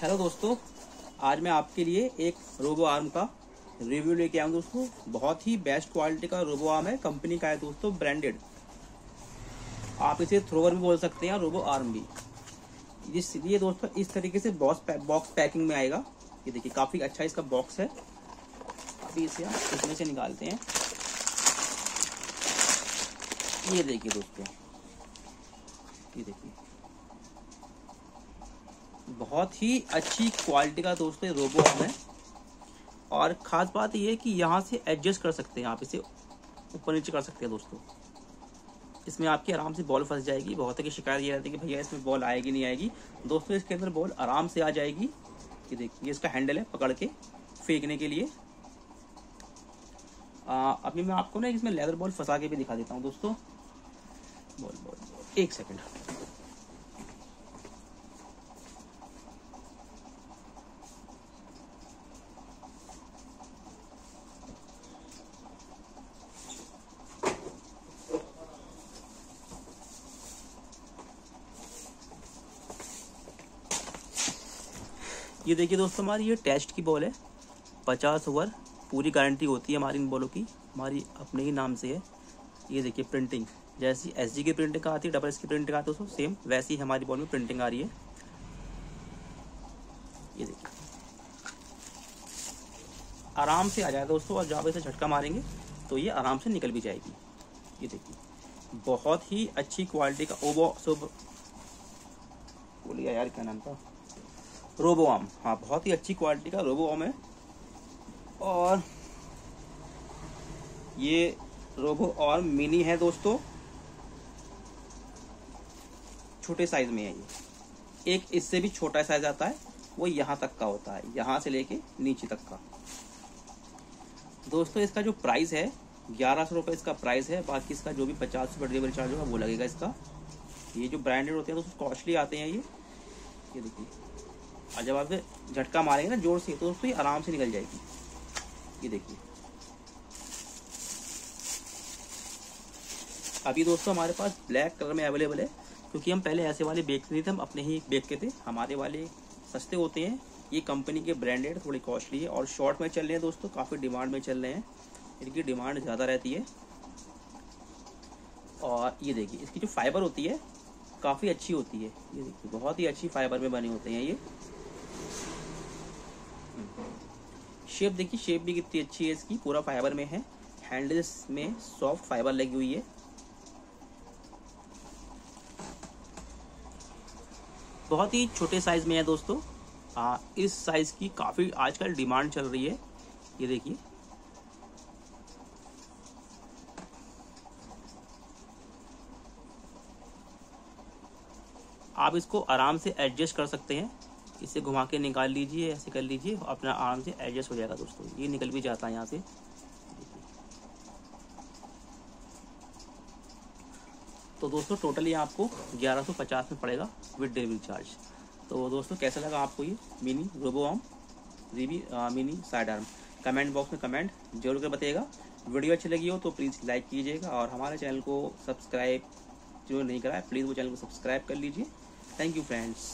Hello दोस्तों, आज मैं आपके लिए एक रोबो आर्म का रिव्यू लेके आया हूँ दोस्तों। बहुत ही बेस्ट क्वालिटी का रोबो आर्म है कंपनी का है दोस्तों ब्रांडेड आप इसे थ्रोवर भी बोल सकते हैं रोबो आर्म भी। जिस ये दोस्तों इस तरीके से बॉक्स बॉक्स पैकिंग में आएगा। ये देखिए, काफ़ी अच्छा इसका बॉक्स है। अभी इसे हम इसमें से निकालते हैं। ये देखिए दोस्तों। ये देखिए। बहुत ही अच्छी क्वालिटी का दोस्तों ये रोबो है। और खास बात ये है कि यहाँ से एडजस्ट कर सकते हैं आप इसे ऊपर नीचे कर सकते हैं दोस्तों। इसमें आपकी आराम से बॉल फंस जाएगी बहुत की शिकायत ये रहती है कि भैया इसमें बॉल आएगी नहीं आएगी। दोस्तों इसके अंदर बॉल आराम से आ जाएगी। ये देखिए इसका हैंडल है पकड़ के फेंकने के लिए। आ, अभी मैं आपको ना इसमें लेदर बॉल फंसा के भी दिखा देता हूँ दोस्तों। बॉल बॉल बॉल एक सेकेंड ये देखिए दोस्तों, हमारी ये टेस्ट की बॉल है। पचास ओवर पूरी गारंटी होती है हमारी इन बॉलों की। हमारी अपने ही नाम से है। ये देखिए प्रिंटिंग जैसी एसजी की प्रिंटिंग आती है डबल एस की प्रिंटिंग आती है, दोस्तों सेम वैसी हमारी बॉल में प्रिंटिंग आ रही है। ये देखिए। आराम से आ जाएगा दोस्तों, और जब इसे झटका मारेंगे तो ये आराम से निकल भी जाएगी। ये देखिए। बहुत ही अच्छी क्वालिटी का, ओबो सुब बोलिए यार, क्या नाम था? रोबोआम हाँ बहुत ही अच्छी क्वालिटी का रोबोआम है। और ये रोबो और मिनी है दोस्तों। छोटे साइज़ में है ये। एक इससे भी छोटा साइज़ आता है, वो यहाँ तक का होता है, यहाँ से लेके नीचे तक का। दोस्तों, इसका जो प्राइस है, ग्यारह सौ रुपये इसका प्राइस है, बाकी इसका जो भी पचास रुपये डिलीवरी चार्ज होगा, वो लगेगा इसका। ये जो ब्रांडेड होते हैं दोस्तों कॉस्टली आते हैं ये। ये देखिए। और जब आप झटका मारेंगे ना ज़ोर से तो ये आराम से निकल जाएगी। ये देखिए। अभी दोस्तों हमारे पास ब्लैक कलर में अवेलेबल है, क्योंकि हम पहले ऐसे वाले बेचते नहीं थे, हम अपने ही बेचते थे। हमारे वाले सस्ते होते हैं। ये कंपनी के ब्रांडेड थोड़ी कॉस्टली है और शॉर्ट में चल रहे हैं दोस्तों, काफ़ी डिमांड में चल रहे हैं। इनकी डिमांड ज़्यादा रहती है। और ये देखिए, इसकी जो फाइबर होती है, काफ़ी अच्छी होती है। ये देखिए, बहुत ही अच्छी फाइबर में बने होते हैं ये। शेप देखिए शेप भी कितनी अच्छी है इसकी पूरा फाइबर में है। हैंडल्स में सॉफ्ट फाइबर लगी हुई है। बहुत ही छोटे साइज़ में है दोस्तों। आ, इस साइज़ की काफ़ी आजकल डिमांड चल रही है। ये देखिए। आप इसको आराम से एडजस्ट कर सकते हैं। इसे घुमा के निकाल लीजिए, ऐसे कर लीजिए, अपना आराम से एडजस्ट हो जाएगा दोस्तों। ये निकल भी जाता है यहाँ से। तो दोस्तों टोटली आपको 1150 में पड़ेगा विद डिलीवरी चार्ज तो दोस्तों, कैसा लगा आपको ये mini robo arm रिवी mini side arm comment box में कमेंट ज़रूर कर बताइएगा। वीडियो अच्छी लगी हो तो प्लीज़ लाइक कीजिएगा और हमारे चैनल को सब्सक्राइब जो नहीं करा है प्लीज़ वो चैनल को सब्सक्राइब कर लीजिए। Thank you friends